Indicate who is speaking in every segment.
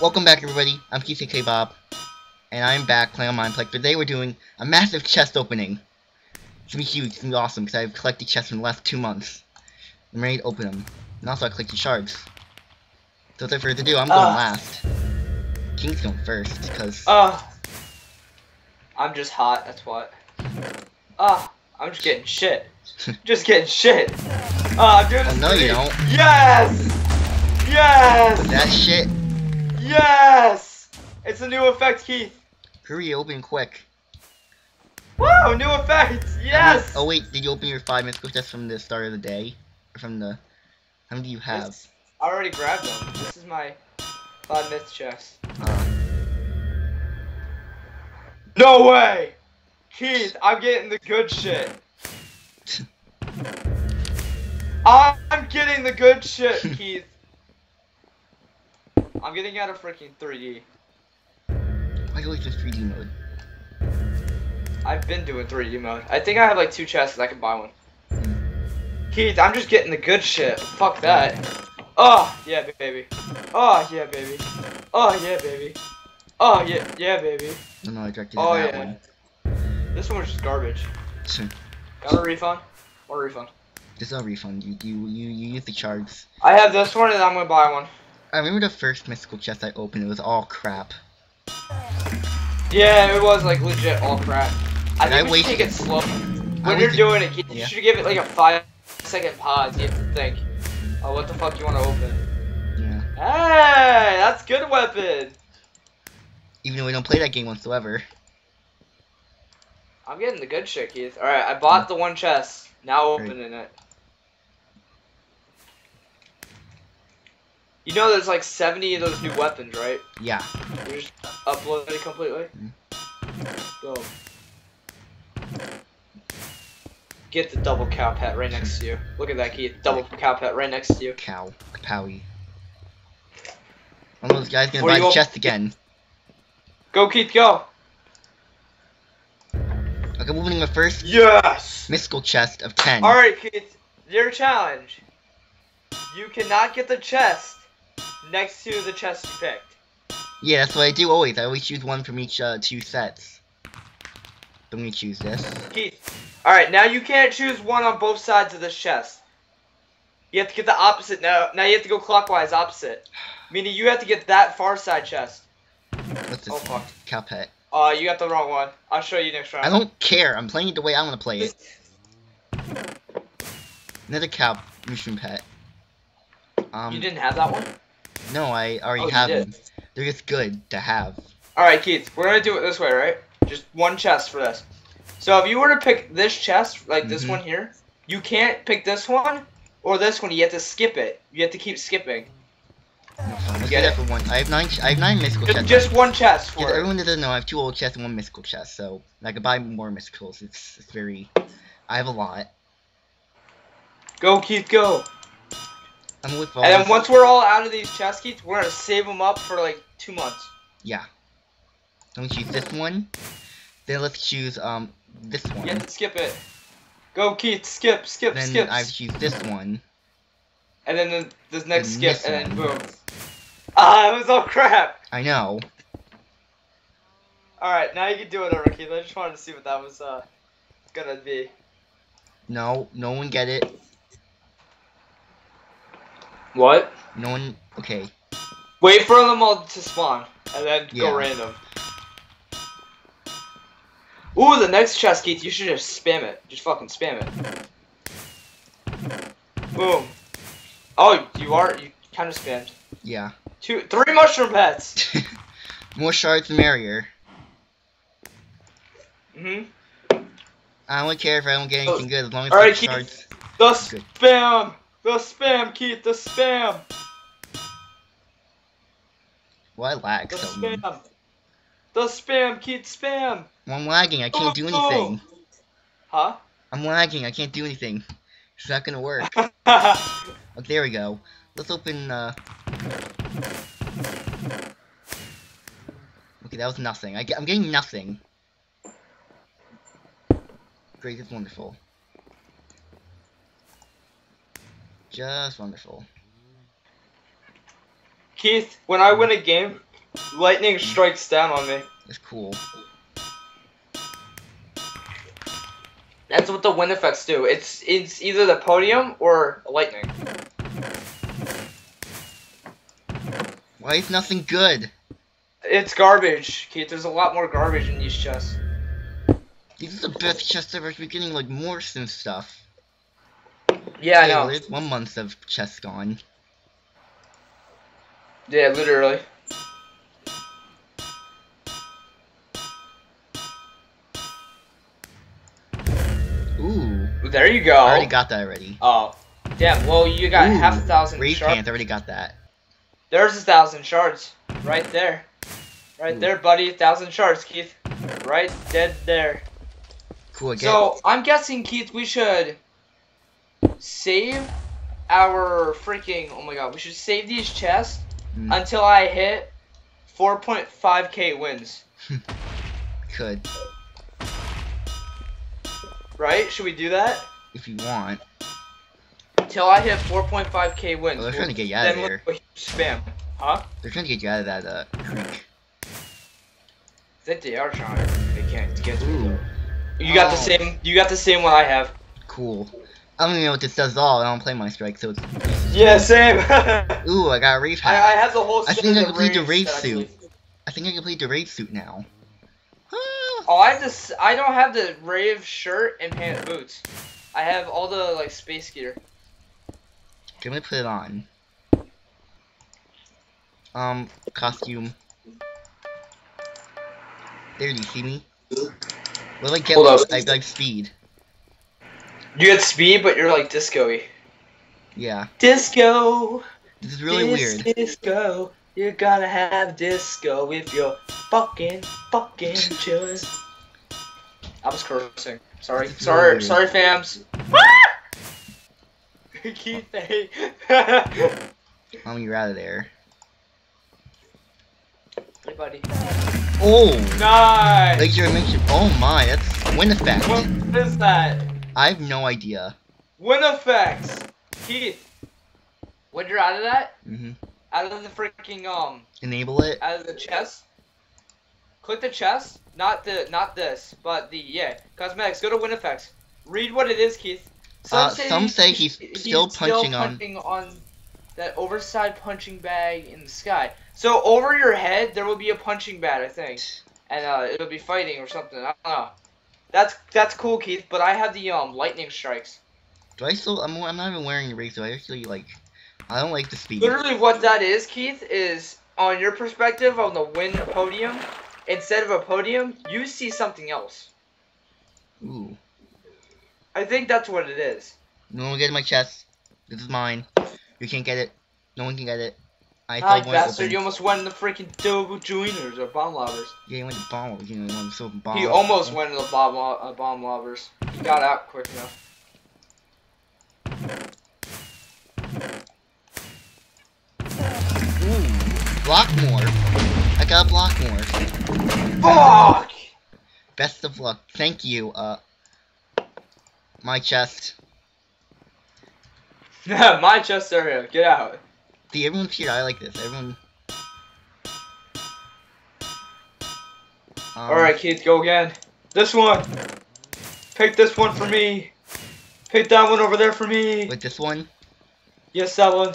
Speaker 1: Welcome back, everybody. I'm KCK Bob, and I'm back playing on Mineplex. Today we're doing a massive chest opening. It's gonna be huge. It's gonna be awesome because I've collected chests in the last two months. I'm ready to open them. And also, I collected shards. So without further ado, I'm going
Speaker 2: Uh.
Speaker 1: last. King's going first because
Speaker 2: Oh. I'm just hot, that's what. Ah, I'm just getting shit. just getting shit. Ah, I'm doing
Speaker 1: Oh, no, you don't.
Speaker 2: Yes! Yes!
Speaker 1: that shit.
Speaker 2: Yes! It's a new effect, Keith.
Speaker 1: Hurry, open quick.
Speaker 2: Woo! New effect! Yes!
Speaker 1: Oh wait, did you open your five mythical chests from the start of the day? From the? How many do you have?
Speaker 2: This- I already grabbed them. This is my five myth chest.
Speaker 1: Uh,
Speaker 2: No way! Keith, I'm getting the good shit. I'm getting the good shit, Keith. I'm getting out of freaking 3D.
Speaker 1: why always just 3D mode?
Speaker 2: I've been doing 3D mode. I think I have like two chests. I can buy one. Hmm. Keith, I'm just getting the good shit. Fuck that. Oh, yeah, baby. Oh, yeah, baby. Oh, yeah, baby. Oh, yeah, yeah, baby.
Speaker 1: No, no, I directed
Speaker 2: Oh, yeah.
Speaker 1: one.
Speaker 2: This one was just garbage. Got a refund? What a refund?
Speaker 1: This is a refund. You, you, you, you use the shards.
Speaker 2: I have this one and I'm gonna buy one.
Speaker 1: I remember the first mystical chest I opened. It was all crap.
Speaker 2: Yeah, it was like legit all crap. I
Speaker 1: And
Speaker 2: think
Speaker 1: I
Speaker 2: we should take it
Speaker 1: wasted-
Speaker 2: slow.
Speaker 1: I
Speaker 2: When you're doing it, you
Speaker 1: Yeah.
Speaker 2: should give it like a five second pause. You have to think. Oh, what the fuck you want to open?
Speaker 1: Yeah.
Speaker 2: Hey, that's good weapon.
Speaker 1: Even though we don't play that game whatsoever.
Speaker 2: I'm getting the good shit, Keith. All right, I bought the one chest. Now opening it. You know, there's like 70 of those new weapons, right?
Speaker 1: Yeah.
Speaker 2: You just upload it completely.
Speaker 1: Mm.
Speaker 2: Boom. Get the double cow pet right next to you. Look at that, Keith. Double cow pet right next to you.
Speaker 1: Cow. Kapowie. One of those guys gonna
Speaker 2: What
Speaker 1: buy the chest again.
Speaker 2: Go, Keith, go.
Speaker 1: Like I'm opening my first
Speaker 2: Yes.
Speaker 1: mystical chest of 10.
Speaker 2: All right, Keith. Your challenge. You cannot get the chest next to the chest you picked.
Speaker 1: Yeah, that's what I do always. I always choose one from each uh, two sets. I'm gonna choose this.
Speaker 2: Keith. All right, now you can't choose one on both sides of this chest. You have to get the opposite. Now, now you have to go clockwise, opposite. Meaning you have to get that far side chest.
Speaker 1: What's this?
Speaker 2: Oh fuck.
Speaker 1: Cow pet.
Speaker 2: Uh, you got the wrong one. I'll show you next round.
Speaker 1: I don't care. I'm playing it the way I want to play it. Another cow mushroom pet. Um,
Speaker 2: you didn't have that one.
Speaker 1: No, I already
Speaker 2: Oh,
Speaker 1: have them. They're just good to have.
Speaker 2: All right, Keith. We're gonna do it this way, right? Just one chest for this. So if you were to pick this chest, like this
Speaker 1: Mhm.
Speaker 2: one here, you can't pick this one or this one. You have to skip it. You have to keep skipping.
Speaker 1: No fun. Let's
Speaker 2: Get it?
Speaker 1: for one. I have nine. I have nine mystical
Speaker 2: Just,
Speaker 1: chests.
Speaker 2: just one chest for it.
Speaker 1: everyone that doesn't know, I have two old chests and one mystical chest, so I could buy more mysticals. It's it's very. I have a lot.
Speaker 2: Go, Keith. Go.
Speaker 1: I'm with
Speaker 2: And then once we're all out of these chest keys, we're gonna save them up for like two months.
Speaker 1: Yeah. Let me choose this one. Then let's choose um this one.
Speaker 2: Yeah, skip it. Go, Keith. Skip, skip,
Speaker 1: then
Speaker 2: skip.
Speaker 1: I have choose this one.
Speaker 2: And then the, the next
Speaker 1: And
Speaker 2: skip,
Speaker 1: this
Speaker 2: and then
Speaker 1: one.
Speaker 2: boom. Ah, it was all crap.
Speaker 1: I know.
Speaker 2: All right, now you can do it, over, Keith. I just wanted to see what that was uh gonna be.
Speaker 1: No, no one get it.
Speaker 2: What?
Speaker 1: No one. Okay.
Speaker 2: Wait for them all to spawn, and then
Speaker 1: Yeah.
Speaker 2: go random. Ooh, the next chest, Keith, you should just spam it. Just fucking spam it. Boom. Oh, you are, you kind of spammed.
Speaker 1: Yeah.
Speaker 2: Two, three mushroom pets.
Speaker 1: More shards the merrier.
Speaker 2: hmm
Speaker 1: I don't care if I don't get anything good as long as
Speaker 2: All
Speaker 1: I
Speaker 2: right,
Speaker 1: get
Speaker 2: Keith.
Speaker 1: shards.
Speaker 2: The
Speaker 1: Good.
Speaker 2: The spam, Keith. The spam.
Speaker 1: Well, I lag
Speaker 2: The
Speaker 1: so.
Speaker 2: spam. The spam, Keith. Spam.
Speaker 1: Well, I'm lagging. I can't do anything.
Speaker 2: Huh?
Speaker 1: I'm lagging. I can't do anything. It's not gonna work. Oh, there we go. Let's open, uh... Okay, that was nothing. I am getting nothing. Great, it's wonderful. Just wonderful.
Speaker 2: Keith, when I win a game, Lightning strikes down on me.
Speaker 1: It's cool.
Speaker 2: That's what the win effects do. It's it's either the podium or lightning.
Speaker 1: Why is nothing good?
Speaker 2: It's garbage, Keith. There's a lot more garbage in these chests.
Speaker 1: These are the best chests ever. We're getting like Morse and stuff.
Speaker 2: Yeah, I know.
Speaker 1: There's one month of chests gone.
Speaker 2: Yeah, literally.
Speaker 1: Ooh.
Speaker 2: There you go.
Speaker 1: I already got that already.
Speaker 2: Oh. Damn, well, you got
Speaker 1: Ooh,
Speaker 2: half a thousand
Speaker 1: Rave
Speaker 2: shards.
Speaker 1: Pants, already got that.
Speaker 2: There's a thousand shards. Right there. Right
Speaker 1: Ooh.
Speaker 2: there, buddy. A Thousand shards, Keith. Right dead there.
Speaker 1: Cool, I get
Speaker 2: So, I'm guessing, Keith, we should save our freaking. Oh my god, we should save these chests
Speaker 1: Mm.
Speaker 2: until I hit 4.5k wins.
Speaker 1: could,
Speaker 2: Right? Should we do that?
Speaker 1: if you want.
Speaker 2: Until I hit 4.5k wins.
Speaker 1: Well, they're trying to get you out
Speaker 2: then
Speaker 1: of there.
Speaker 2: spam. Huh?
Speaker 1: They're trying to get you out of that uh, creek.
Speaker 2: I think they are trying. They can't get through You got the
Speaker 1: Oh.
Speaker 2: same. You got the same one I have.
Speaker 1: Cool. I don't even know what this does at all. I don't play MineStrike, so it's.
Speaker 2: Yeah, same.
Speaker 1: Ooh, I got a Rave
Speaker 2: I, I have the whole.
Speaker 1: I think
Speaker 2: of
Speaker 1: I complete the
Speaker 2: raves
Speaker 1: rave suit. I think I can complete the Rave suit now.
Speaker 2: Oh, I have this. I don't have the rave shirt and pant boots. I have all the like space gear.
Speaker 1: Okay, I'm put it on. Um, costume. There, do you see me? What do I get?
Speaker 2: Hold
Speaker 1: Like. I like speed.
Speaker 2: You get speed, but you're like disco-y.
Speaker 1: Yeah,
Speaker 2: Disco.
Speaker 1: this is really
Speaker 2: dis-
Speaker 1: weird.
Speaker 2: Disco. You're gonna have disco if you're fucking fucking just. I was cursing. Sorry. Sorry.
Speaker 1: weird.
Speaker 2: Sorry, fams. Keith, hey.
Speaker 1: Oh, you're out of there.
Speaker 2: hey, buddy.
Speaker 1: Oh!
Speaker 2: Nice.
Speaker 1: Laser dimension. Oh my, that's win effect.
Speaker 2: What is that?
Speaker 1: I have no idea.
Speaker 2: Win effects. Keith. When you're out of that,
Speaker 1: hmm
Speaker 2: out of the freaking um,
Speaker 1: Enable it.
Speaker 2: out of the chest, click the chest. Not the, not this, but the yeah, cosmetics. Go to win effects. Read what it is, Keith.
Speaker 1: Uh, some say he's still punching on-
Speaker 2: punching on that oversized punching bag in the sky. So over your head there will be a punching bag, I think, and uh, it'll be fighting or something. I don't know. That's that's cool, Keith. But I have the um lightning strikes.
Speaker 1: Do I still? I'm, I'm not even wearing the Rave, so I actually like. I don't like the speed.
Speaker 2: Literally, what that is, Keith, is on your perspective on the win podium. Instead of a podium, you see something else.
Speaker 1: Ooh.
Speaker 2: I think that's what it is.
Speaker 1: No one get in my chest. This is mine. You can't get it. No one can get it. I thought
Speaker 2: bastard!
Speaker 1: open.
Speaker 2: You almost went in the freaking double joiners or bomb lobbers.
Speaker 1: Yeah, he went to bomb. You know, to bomb.
Speaker 2: He almost went in the bomb lo- uh, bomb lobbers. He got out quick enough.
Speaker 1: Ooh. Blockmore. I got a Blockmore.
Speaker 2: Fuck!
Speaker 1: Best of luck. Thank you. Uh. My chest.
Speaker 2: My chest area. Get out.
Speaker 1: See, everyone's here. I like this. Everyone. Um,
Speaker 2: All right, kids, go again. This one. Pick this one for me. Pick that one over there for me.
Speaker 1: With this one.
Speaker 2: Yes, that one.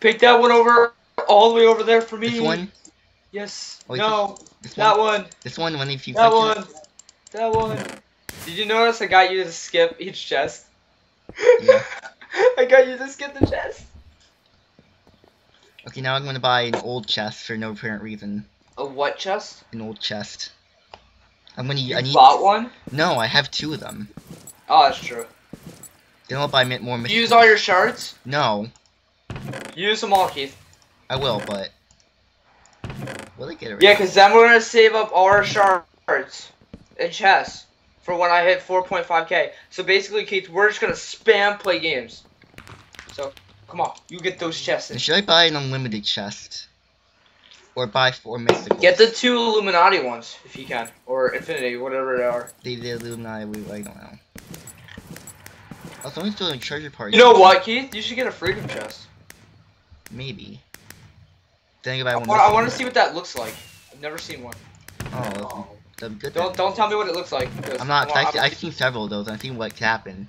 Speaker 2: Pick that one over, all the way over there for me.
Speaker 1: This one.
Speaker 2: Yes.
Speaker 1: Oh,
Speaker 2: no.
Speaker 1: This
Speaker 2: That
Speaker 1: one.
Speaker 2: one.
Speaker 1: This one. When if you
Speaker 2: That one. That one. Did you notice I got you to skip each chest?
Speaker 1: Yeah.
Speaker 2: I got you to skip the chest.
Speaker 1: Okay, now I'm gonna buy an old chest for no apparent reason.
Speaker 2: A what chest?
Speaker 1: An old chest. I'm gonna.
Speaker 2: You
Speaker 1: I need.
Speaker 2: bought one?
Speaker 1: No, I have two of them.
Speaker 2: Oh, that's true.
Speaker 1: Then I'll buy more.
Speaker 2: You use all your shards?
Speaker 1: No,
Speaker 2: Use them all, Keith.
Speaker 1: I will, but. Will I get it?
Speaker 2: Yeah, because then we're gonna save up all our shards and chests for when I hit 4.5k. So basically, Keith, we're just gonna spam play games. So, come on, you get those chests.
Speaker 1: Should I buy an unlimited chest? Or buy four mysticals?
Speaker 2: Get the two Illuminati ones if you can, or Infinity, whatever they are.
Speaker 1: They did Illuminati, we, I don't know. Oh, someone's doing treasure party.
Speaker 2: You know what, Keith? You should get a Freedom chest.
Speaker 1: Maybe. Then I buy
Speaker 2: I
Speaker 1: one.
Speaker 2: want, I want to see what that looks like. I've never seen one.
Speaker 1: Oh, that's good.
Speaker 2: Don't
Speaker 1: Then.
Speaker 2: don't tell me what it looks like.
Speaker 1: I'm not,
Speaker 2: I,
Speaker 1: I've seen several of those. I've seen what could happen.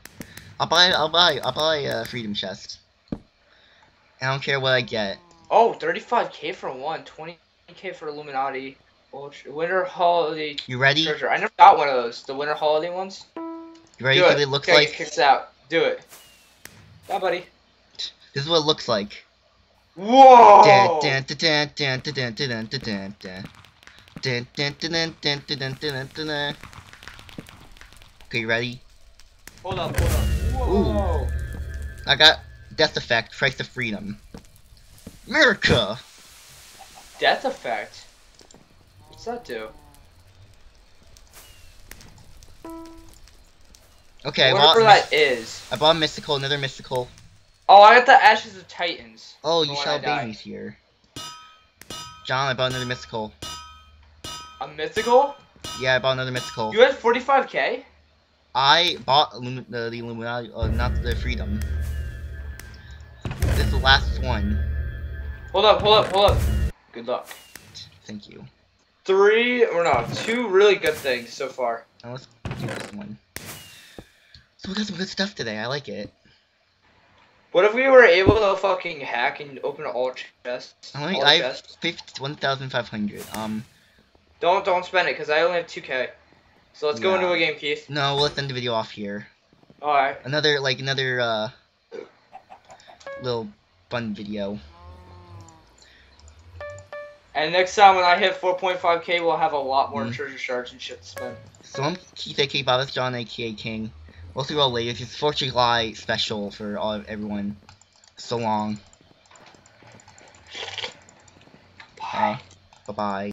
Speaker 1: I'll buy. I'll buy. I'll buy a freedom chest. I don't care what I get.
Speaker 2: Oh, 35k for one, 20k for Illuminati, Winter Holiday.
Speaker 1: You ready?
Speaker 2: Treasure. I never got one of those. The Winter Holiday ones.
Speaker 1: You ready?
Speaker 2: Do it.
Speaker 1: it looks
Speaker 2: okay,
Speaker 1: like.
Speaker 2: Kicks out. Do it. Bye, buddy.
Speaker 1: This is what it looks like.
Speaker 2: Whoa!
Speaker 1: Okay, you ready?
Speaker 2: Hold up, hold up. Whoa! Ooh.
Speaker 1: I got Death Effect, Price of Freedom. America!
Speaker 2: Death effect. What's that do?
Speaker 1: Okay, I bought,
Speaker 2: Whatever that is.
Speaker 1: I bought Mystical, another Mystical.
Speaker 2: Oh, I got the Ashes of Titans.
Speaker 1: Oh, you shall
Speaker 2: I died.
Speaker 1: obey me's here. John, I bought another Mystical.
Speaker 2: A mythical?
Speaker 1: Yeah, I bought another Mystical.
Speaker 2: You had 45k?
Speaker 1: I bought the, the Illuminati, uh, not the Freedom. This is the last one.
Speaker 2: Hold up, hold up, hold up. Good luck.
Speaker 1: Thank you.
Speaker 2: Three, or no, two really good things so far.
Speaker 1: Now let's do this one. So we got some good stuff today. I like it.
Speaker 2: What if we were able to fucking hack and open all chests?
Speaker 1: I only,
Speaker 2: all
Speaker 1: I have
Speaker 2: chests?
Speaker 1: 50 1,500. Um,
Speaker 2: Don't don't spend it, cause I only have 2k. So let's go into a game, Keith.
Speaker 1: no, let's end the video off here.
Speaker 2: Alright.
Speaker 1: Another, like, another, uh, little fun video.
Speaker 2: And next time when I hit 4.5k, we'll have a lot more
Speaker 1: Mhm.
Speaker 2: treasure shards and shit to spend.
Speaker 1: So I'm Keith aka Bob, John aka King. We'll see you all later. This is 4th of July special for all everyone. So long.
Speaker 2: Bye.
Speaker 1: Uh, bye bye.